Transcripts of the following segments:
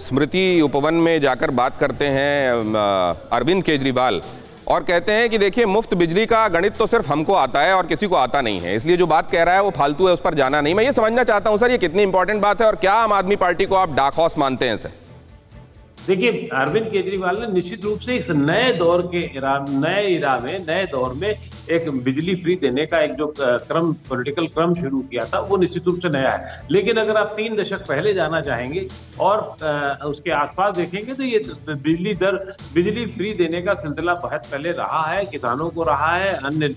स्मृति उपवन में जाकर बात करते हैं अरविंद केजरीवाल और कहते हैं कि देखिए, मुफ़्त बिजली का गणित तो सिर्फ़ हमको आता है और किसी को आता नहीं है। इसलिए जो बात कह रहा है वो फालतू है, उस पर जाना नहीं। मैं ये समझना चाहता हूँ, सर, ये कितनी इंपॉर्टेंट बात है और क्या आम आदमी पार्टी को आप डाक मानते हैं, सर? देखिए, अरविंद केजरीवाल ने निश्चित रूप से इस नए दौर के इरा, नए इरा में नए दौर में एक बिजली फ्री देने का एक जो क्रम पॉलिटिकल क्रम शुरू किया था, वो निश्चित रूप से नया है। लेकिन अगर आप तीन दशक पहले जाना चाहेंगे और उसके आसपास देखेंगे तो ये बिजली दर, बिजली फ्री देने का सिलसिला बहुत पहले रहा है, किसानों को रहा है, अन्य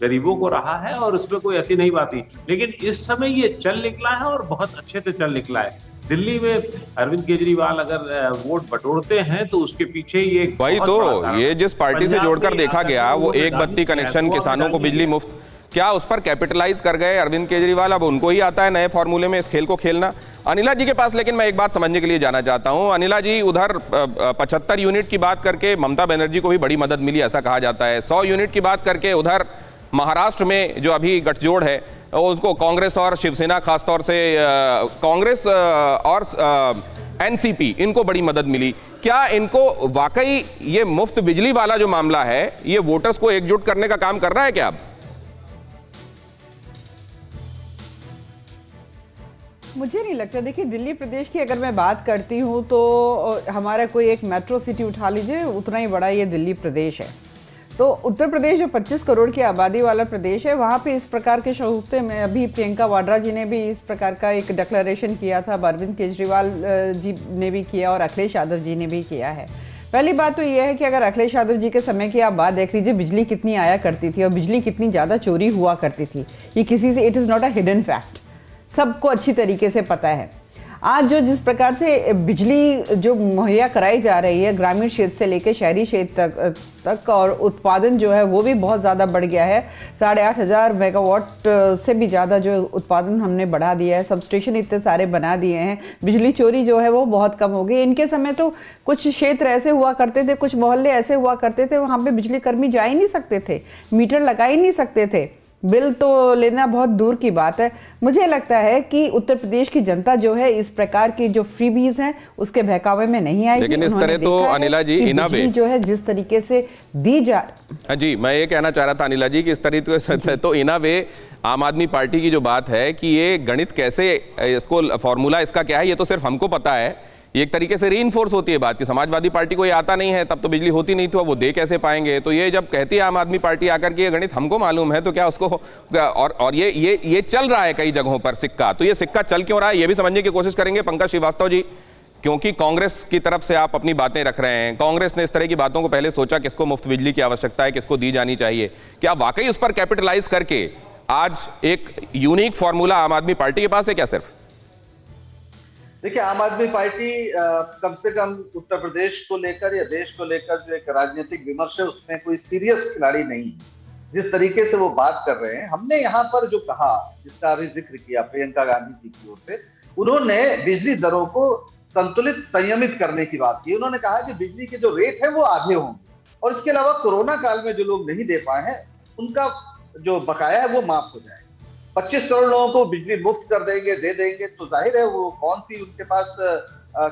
गरीबों को रहा है, और उसमें कोई ऐसी नहीं बात लेकिन इस समय ये चल निकला है और बहुत अच्छे से चल निकला है। दिल्ली में अरविंद केजरीवाल अगर वोट बटोरते हैं तो उसके पीछे ये वही तो ये जिस पार्टी से जोड़कर देखा गया वो एक बत्ती कनेक्शन किसानों को बिजली मुफ़्त। क्या उस पर कैपिटलाइज कर गए अरविंद केजरीवाल? अब उनको ही आता है नए फॉर्मूले में इस खेल को खेलना। अनिला जी के पास लेकिन मैं एक बात समझने के लिए जाना चाहता हूँ। अनिला जी उधर पचहत्तर यूनिट की बात करके ममता बनर्जी को भी बड़ी मदद मिली ऐसा कहा जाता है। सौ यूनिट की बात करके उधर महाराष्ट्र में जो अभी गठजोड़ है उसको कांग्रेस और शिवसेना खासतौर से कांग्रेस और एनसीपी, इनको बड़ी मदद मिली। क्या इनको वाकई ये मुफ़्त बिजली वाला जो मामला है, ये वोटर्स को एकजुट करने का काम कर रहा है क्या अब? मुझे नहीं लगता। देखिए, दिल्ली प्रदेश की अगर मैं बात करती हूँ तो हमारा कोई एक मेट्रो सिटी उठा लीजिए, उतना ही बड़ा ये दिल्ली प्रदेश है। तो उत्तर प्रदेश जो 25 करोड़ की आबादी वाला प्रदेश है, वहाँ पे इस प्रकार के शहूते में अभी प्रियंका वाड्रा जी ने भी इस प्रकार का एक डिक्लेरेशन किया था, अरविंद केजरीवाल जी ने भी किया और अखिलेश यादव जी ने भी किया है। पहली बात तो यह है कि अगर अखिलेश यादव जी के समय की आप बात देख लीजिए, बिजली कितनी आया करती थी और बिजली कितनी ज़्यादा चोरी हुआ करती थी। ये किसी से it is not a hidden fact सबको अच्छी तरीके से पता है। आज जो जिस प्रकार से बिजली जो मुहैया कराई जा रही है, ग्रामीण क्षेत्र से लेकर शहरी क्षेत्र तक तक और उत्पादन जो है वो भी बहुत ज़्यादा बढ़ गया है। साढ़े आठ हज़ार मेगावाट से भी ज़्यादा जो उत्पादन हमने बढ़ा दिया है। सब स्टेशन इतने सारे बना दिए हैं। बिजली चोरी जो है वो बहुत कम हो गई। इनके समय तो कुछ क्षेत्र ऐसे हुआ करते थे, कुछ मोहल्ले ऐसे हुआ करते थे, वहाँ पर बिजली कर्मी जा ही नहीं सकते थे, मीटर लगा ही नहीं सकते थे। बिल तो लेना बहुत दूर की बात है। मुझे लगता है कि उत्तर प्रदेश की जनता जो है इस प्रकार की जो फ्रीबीज हैं उसके बहकावे में नहीं आई लेकिन इस तरह तो अनिला जी इना जो है जिस तरीके से दी जा हाँ। जी मैं ये कहना चाह रहा था अनिला जी कि इस तरीके से तो इना वे आम आदमी पार्टी की जो बात है कि ये गणित कैसे इसको फॉर्मूला इसका क्या है ये तो सिर्फ़ हमको पता है। एक तरीके से री होती है बात कि समाजवादी पार्टी को ये आता नहीं है, तब तो बिजली होती नहीं तो वो दे कैसे पाएँगे? तो ये जब कहती है आम आदमी पार्टी आकर के, ये गणित हमको मालूम है तो क्या उसको, और और ये ये ये चल रहा है कई जगहों पर सिक्का। तो ये सिक्का चल क्यों रहा है, ये भी समझने की कोशिश करेंगे पंकज श्रीवास्तव जी, क्योंकि कांग्रेस की तरफ़ से आप अपनी बातें रख रहे हैं। कांग्रेस ने इस तरह की बातों को पहले सोचा किसको मुफ़्त बिजली की आवश्यकता है, किसको दी जानी चाहिए। क्या वाकई उस पर कैपिटलाइज करके आज एक यूनिक फॉर्मूला आम आदमी पार्टी के पास है क्या सिर्फ़? देखिए, आम आदमी पार्टी कम से कम उत्तर प्रदेश को लेकर या देश को लेकर जो एक राजनीतिक विमर्श है, उसमें कोई सीरियस खिलाड़ी नहीं जिस तरीके से वो बात कर रहे हैं, हमने यहाँ पर जो कहा, जिसका अभी ज़िक्र किया, प्रियंका गांधी जी की ओर से, उन्होंने बिजली दरों को संतुलित, संयमित करने की बात की। उन्होंने कहा कि बिजली के जो रेट है, वो आधे होंगे। और इसके अलावा कोरोना काल में जो लोग नहीं दे पाए हैं, उनका जो बकाया है, वो माफ़ हो जाए 25 करोड़ लोगों को बिजली मुफ़्त कर देंगे, दे देंगे। तो ज़ाहिर है वो कौन सी उनके पास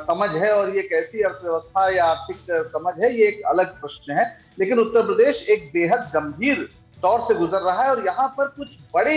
समझ है और ये कैसी अर्थव्यवस्था या आर्थिक समझ है, ये एक अलग प्रश्न है। लेकिन उत्तर प्रदेश एक बेहद गंभीर दौर से गुजर रहा है और यहाँ पर कुछ बड़े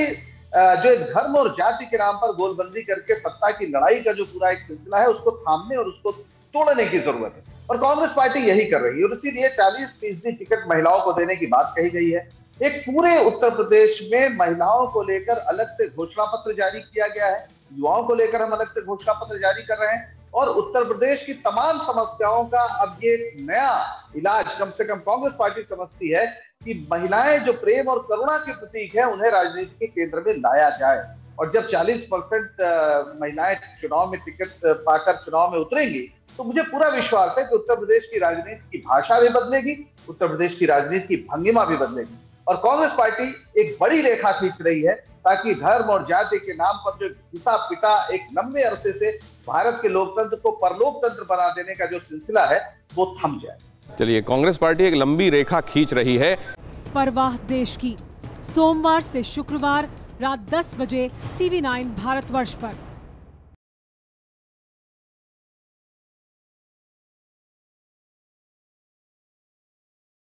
जो एक धर्म और जाति के नाम पर गोलबंदी करके सत्ता की लड़ाई का जो पूरा एक सिलसिला है, उसको थामने और उसको तोड़ने की ज़रूरत है। और कांग्रेस पार्टी यही कर रही है। और इसीलिए चालीस फ़ीसदी टिकट महिलाओं को देने की बात कही गई है। एक पूरे उत्तर प्रदेश में महिलाओं को लेकर अलग से घोषणा पत्र जारी किया गया है। युवाओं को लेकर हम अलग से घोषणा पत्र जारी कर रहे हैं और उत्तर प्रदेश की तमाम समस्याओं का अब ये नया इलाज, कम से कम कांग्रेस पार्टी समझती है कि महिलाएँ जो प्रेम और करुणा के प्रतीक है, उन्हें राजनीति के केंद्र में लाया जाए। और जब 40 परसेंट महिलाएँ चुनाव में टिकट पाकर चुनाव में उतरेंगी तो मुझे पूरा विश्वास है कि उत्तर प्रदेश की राजनीति की भाषा भी बदलेगी, उत्तर प्रदेश की राजनीति की भंगिमा भी बदलेगी। और कांग्रेस पार्टी एक बड़ी रेखा खींच रही है ताकि धर्म और जाति के नाम पर जो घिसा पिटा एक लंबे अरसे से भारत के लोकतंत्र को परलोक तंत्र बना देने का जो सिलसिला है वो थम जाए। चलिए कांग्रेस पार्टी एक लंबी रेखा खींच रही है। परवाह देश की। सोमवार से शुक्रवार रात 10 बजे टीवी 9 भारतवर्ष पर।